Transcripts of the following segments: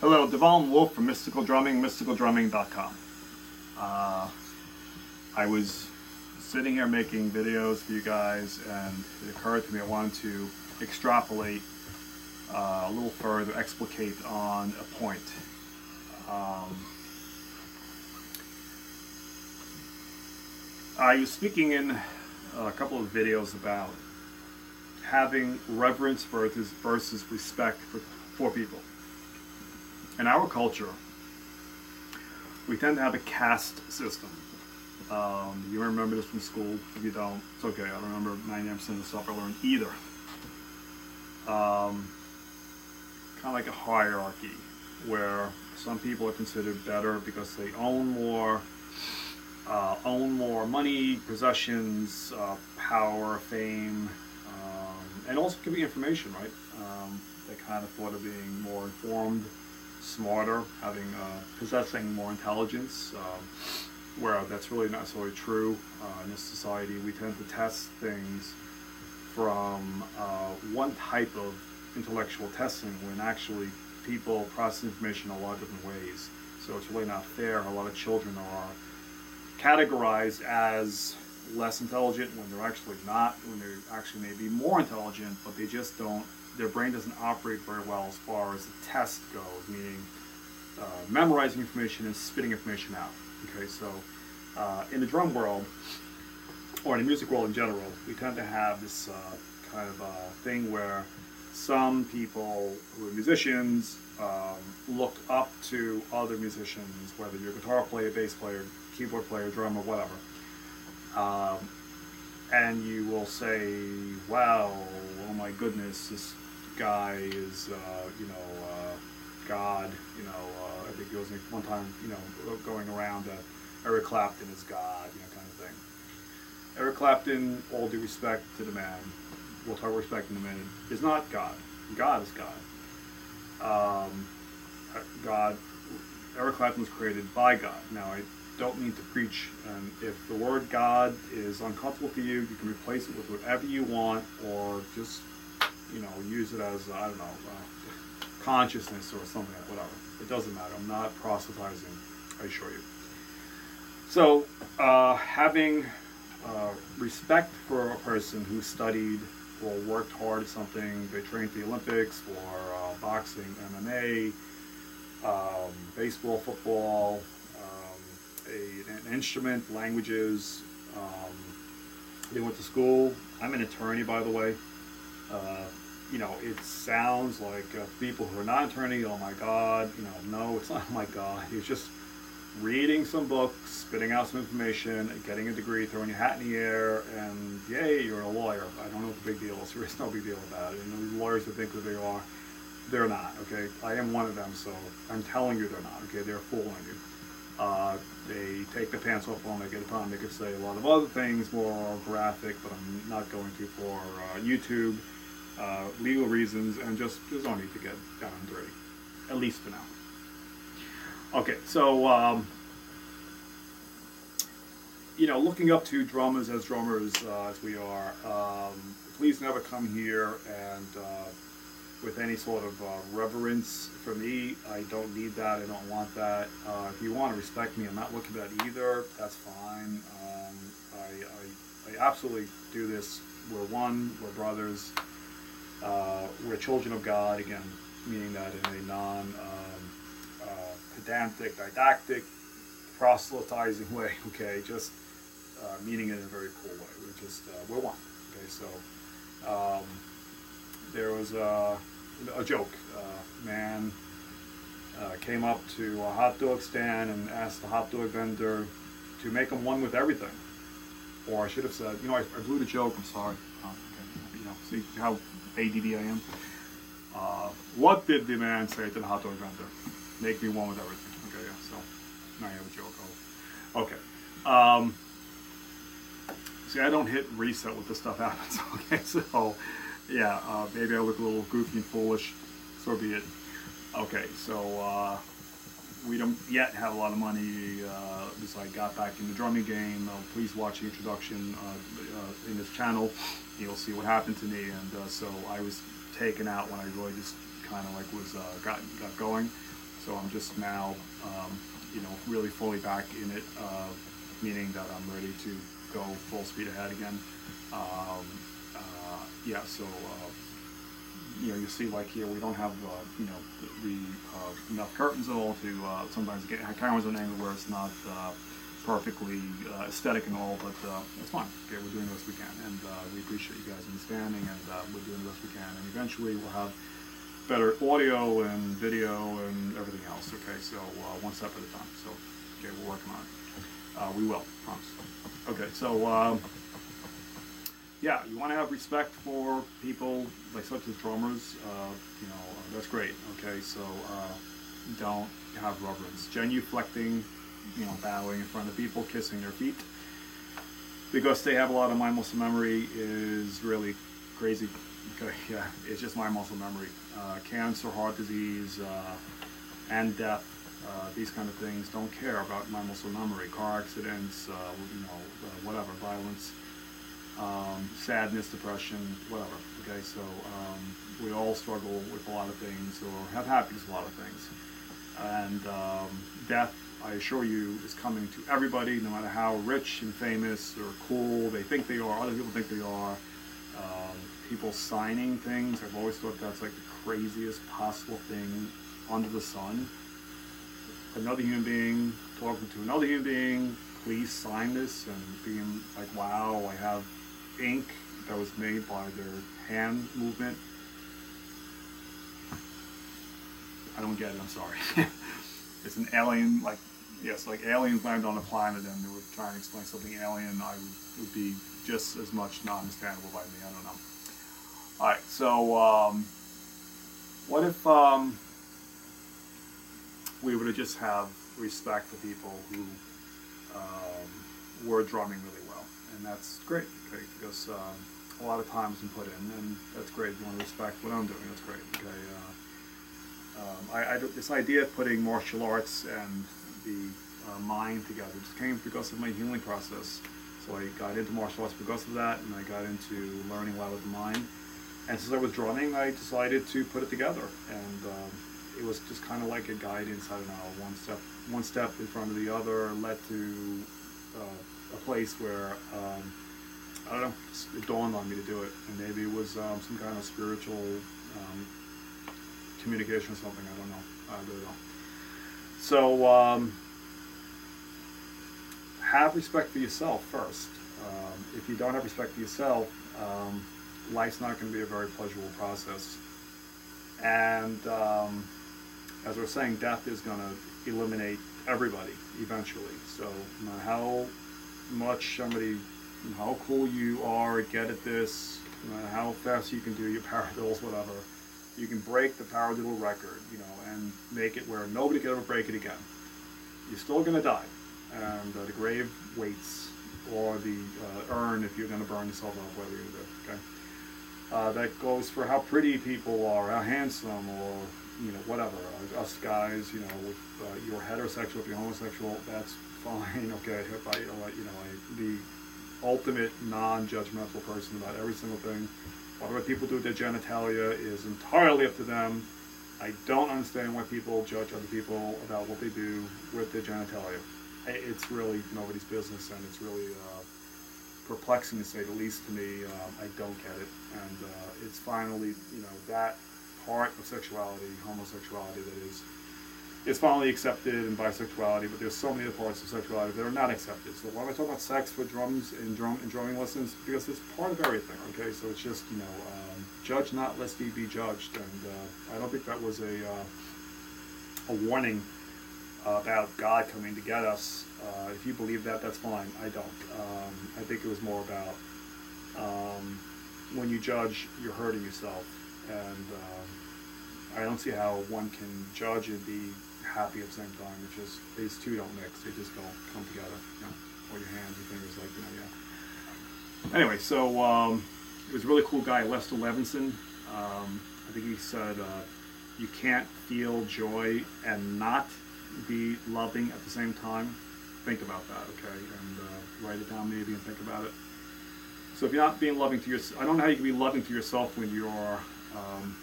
Hello, Devon Wolf from Mystical Drumming, mysticaldrumming.com. Uh, I was sitting here making videos for you guys, and it occurred to me I wanted to extrapolate uh, a little further, explicate on a point. Um, I was speaking in a couple of videos about having reverence versus, versus respect for, for people. In our culture, we tend to have a caste system. Um, you remember this from school. If you don't, it's okay. I don't remember 99% of the stuff I learned either. Um, kind of like a hierarchy where some people are considered better because they own more, uh, own more money, possessions, uh, power, fame, um, and also can be information, right? Um, they kind of thought of being more informed, smarter, having uh, possessing more intelligence. Um, where that's really not necessarily true uh, in this society. We tend to test things from uh, one type of intellectual testing when actually people process information a lot of different ways. So it's really not fair. A lot of children are categorized as less intelligent when they're actually not, when they actually may be more intelligent, but they just don't, their brain doesn't operate very well as far as the test goes, meaning uh, memorizing information and spitting information out. Okay, so uh, in the drum world, or in the music world in general, we tend to have this uh, kind of uh, thing where some people who are musicians um, look up to other musicians, whether you're a guitar player, bass player, keyboard player, drummer, whatever. Um, and you will say, wow, oh my goodness, this guy is, uh, you know, uh, God, you know, uh, I think it was one time, you know, going around Eric Clapton is God, you know, kind of thing. Eric Clapton, all due respect to the man, we'll talk respect in a minute, is not God. God is God. Um, God, Eric Clapton was created by God. Now, I don't mean to preach, and if the word God is uncomfortable for you, you can replace it with whatever you want, or just, you know, use it as, I don't know, uh, consciousness or something, whatever. It doesn't matter. I'm not proselytizing, I assure you. So, uh, having uh, respect for a person who studied or worked hard at something, they trained for the Olympics, or uh, boxing, MMA, um, baseball, football, um, a, an instrument, languages. Um, they went to school. I'm an attorney, by the way. Uh, you know, it sounds like uh, people who are not attorney, oh my God, you know, no, it's not oh my God. It's just reading some books, spitting out some information, getting a degree, throwing your hat in the air, and yay, you're a lawyer. I don't know what the big deal is. There is no big deal about it. And lawyers that think that they are, they're not, okay? I am one of them, so I'm telling you they're not, okay? They're fooling you. Uh, they take the pants off when they get upon. They could say a lot of other things more graphic, but I'm not going to for uh, YouTube, uh, legal reasons, and just, just don't need to get down and dirty, at least for now. Okay, so um, you know, looking up to drummers as drummers uh, as we are, um, please never come here and uh, with any sort of uh, reverence for me. I don't need that. I don't want that. Uh, if you want to respect me, I'm not looking for that either. That's fine. Um, I, I, I, absolutely do this. We're one. We're brothers. Uh, we're children of God. Again, meaning that in a non pedantic, didactic, proselytizing way, okay? Just uh, meaning it in a very cool way. We're just, uh, we're one, okay? So um, there was a, a joke. Uh, man uh, came up to a hot dog stand and asked the hot dog vendor to make him one with everything. Or I should have said, you know, I, I blew the joke, I'm sorry. Okay. You know, see how ADD I am? Uh, what did the man say to the hot dog vendor? make me one with everything. Okay, yeah, so now you have a joke. Okay. Um, see, I don't hit reset when this stuff happens. Okay, so yeah, uh, maybe I look a little goofy and foolish. So be it. Okay, so uh, we don't yet have a lot of money. Uh, as I got back in the drumming game, uh, please watch the introduction uh, uh, in this channel. You'll see what happened to me, and uh, so I was taken out when I really just kind of like was uh, got got going So I'm just now, um, you know, really fully back in it, meaning that I'm ready to go full speed ahead again. Um, yeah, so you know, you see like here, we don't have, uh, you know, the, the uh, enough curtains at all to uh, sometimes get cameras on an angle where it's not uh, perfectly uh, aesthetic and all, but uh, it's fine. Okay, we're doing the best we can, and uh, we appreciate you guys understanding, and uh, we're doing the best we can, and eventually we'll have better audio and video and everything else. Okay, so uh, one step at a time. So, okay, we're working on it. Uh, we will, promise. Okay, so. Um, yeah, you want to have respect for people like such as drummers. Uh, you know, uh, that's great. Okay, so uh, don't have reverence. Genuflecting, you know, bowing in front of people, kissing their feet, because they have a lot of mind muscle memory is really crazy. Okay, yeah, it's just mind muscle memory. Uh, cancer, heart disease, uh, and death. Uh, these kind of things don't care about mind muscle memory. Car accidents, you know, whatever, violence um, sadness, depression, whatever. Okay, so um, we all struggle with a lot of things or have happiness a lot of things. And um, death, I assure you, is coming to everybody, no matter how rich and famous or cool they think they are, other people think they are. Um, people signing things, I've always thought that's like the craziest possible thing under the sun. Another human being talking to another human being, please sign this, and being like, wow, I have ink that was made by their hand movement. I don't get it, I'm sorry. it's an alien, like, yes, like aliens landed on a planet and they were trying to explain something alien, I would, would be just as much not understandable by me, I don't know. Alright, so, um, what if, um, we were to just have respect for people who, um, were drumming really well, and that's great okay? Because um, a lot of time has been put in, and that's great. You want to respect what I'm doing, that's great, okay? Uh, um, I, I, this idea of putting martial arts and the uh, mind together just came because of my healing process. So I got into martial arts because of that, and I got into learning a lot of the mind. And since I was drumming, I decided to put it together, and um, it was just kind of like a guidance. I don't know, one step, one step in front of the other led to uh, a place where um, I don't know, it dawned on me to do it, and maybe it was um, some kind of spiritual um, communication or something. I don't know. I really don't. So um, have respect for yourself first. Um, if you don't have respect for yourself, life's not going to be a very pleasurable process. And um, as we're saying, death is going to eliminate everybody eventually. So no matter how much somebody how cool you are, get at this, no matter how fast you can do your paradiddles, whatever. You can break the paradiddle record, you know, and make it where nobody can ever break it again. You're still going to die, and uh, the grave waits, or the uh, urn if you're going to burn yourself up, whatever to do. Okay. Uh, that goes for how pretty people are, how handsome, or you know, whatever. Uh, us guys, you know, if uh, you're heterosexual, if you're homosexual, that's fine. Okay, if I, you know, I, the ultimate non-judgmental person about every single thing. Whatever people do with their genitalia is entirely up to them. I don't understand why people judge other people about what they do with their genitalia. It's really nobody's business, and it's really uh, perplexing to say the least to me. Um, I don't get it, and uh, it's finally, you know, that part of sexuality, homosexuality, that is is finally accepted and bisexuality, but there's so many other parts of sexuality that are not accepted. So why am I talking about sex for drums and drum and drumming lessons? Because it's part of everything. Okay, so it's just you know, um, judge not lest ye be judged, and uh, I don't think that was a uh, a warning about God coming to get us. Uh, if you believe that, that's fine. I don't. Um, I think it was more about um, when you judge, you're hurting yourself, and um, I don't see how one can judge and be happy at the same time. It's just these two don't mix; they just don't come together. You know, or your hands, your fingers, like you know, yeah. Anyway, so um, it was a really cool guy, Lester Levinson. Um, I think he said uh, you can't feel joy and not be loving at the same time. Think about that, okay, and uh, write it down maybe and think about it. So if you're not being loving to yourself, I don't know how you can be loving to yourself when you're um,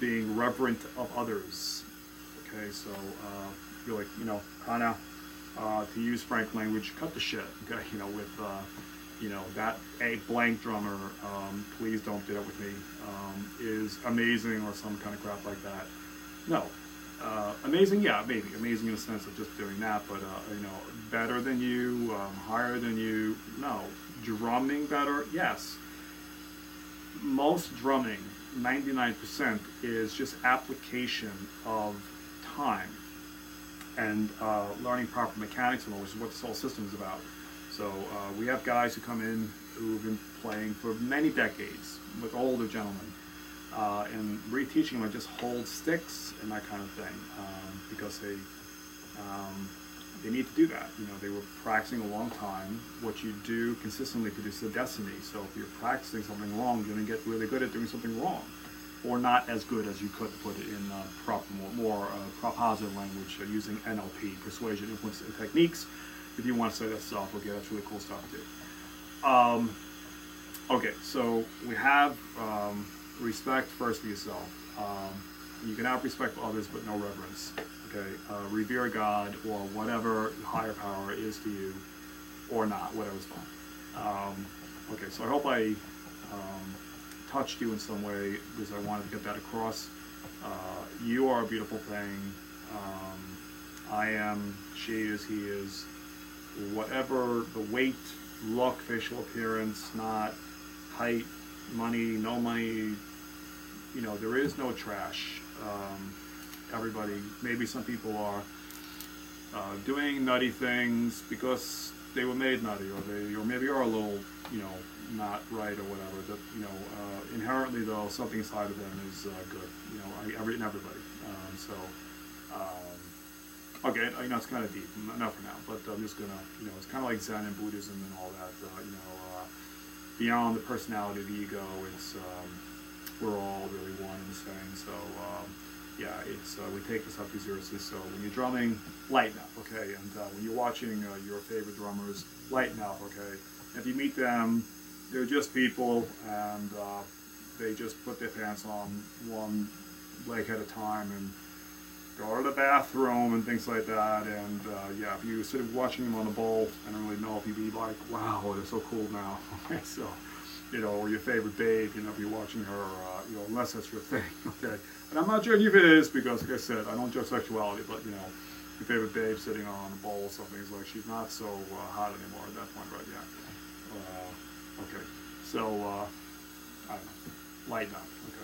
being reverent of others Okay, so uh, you're like, you know, kind of, uh, to use frank language, cut the shit. Okay, you know, with, uh, you know, that a blank drummer, um, please don't do that with me, um, is amazing or some kind of crap like that. No. Uh, amazing, yeah, maybe. Amazing in the sense of just doing that, but, uh, you know, better than you, um, higher than you, no. Drumming better, yes most drumming, 99%, is just application of time and uh, learning proper mechanics and all, which is what this whole system is about. So uh, we have guys who come in who've been playing for many decades with older gentlemen, uh, and reteaching them to just hold sticks and that kind of thing um, because they um, they need to do that. You know, they were practicing a long time. What you do consistently produces a destiny. So if you're practicing something wrong, you're going to get really good at doing something wrong, or not as good as you could put it in uh, proper, more, more uh, positive language uh, using NLP, persuasion, influence, and techniques. If you want to say that stuff, okay, that's really cool stuff too. Um, okay, so we have um, respect first for yourself. Um, you can have respect for others, but no reverence okay, uh, revere God or whatever higher power is to you, or not, whatever's fine. Um, okay, so I hope I um, touched you in some way because I wanted to get that across. Uh, you are a beautiful thing. Um, I am, she is, he is. Whatever the weight, look, facial appearance, not height, money, no money, you know, there is no trash. Um, everybody. Maybe some people are uh, doing nutty things because they were made nutty, or they, or maybe are a little, you know, not right or whatever. That you know, uh, inherently though, something inside of them is uh, good. You know, I, every, everybody. Um, so, um, okay, you know, it's kind of deep. Enough for now, but I'm just gonna, you know, it's kind of like Zen and Buddhism and all that. Uh, you know, uh, beyond the personality, the ego, it's um, we're all really one and the same. So. Yeah, it's uh, we take this up to seriously. So when you're drumming, lighten up, okay? And uh, when you're watching uh, your favorite drummers, lighten up, okay? If you meet them, they're just people, and uh, they just put their pants on one leg at a time and go to the bathroom and things like that. And uh, yeah, if you sort of watching them on the bowl, I don't really know if you'd be like, wow, they're so cool now. so you know, or your favorite babe, you know, be watching her, uh, you know, unless that's your thing, okay? And I'm not judging if it is, because like I said, I don't judge sexuality, but, you know, your favorite babe sitting on a bowl or something is like, she's not so uh, hot anymore at that point, right? Yeah. Uh, okay. So, uh, I don't know. Lighten up, okay?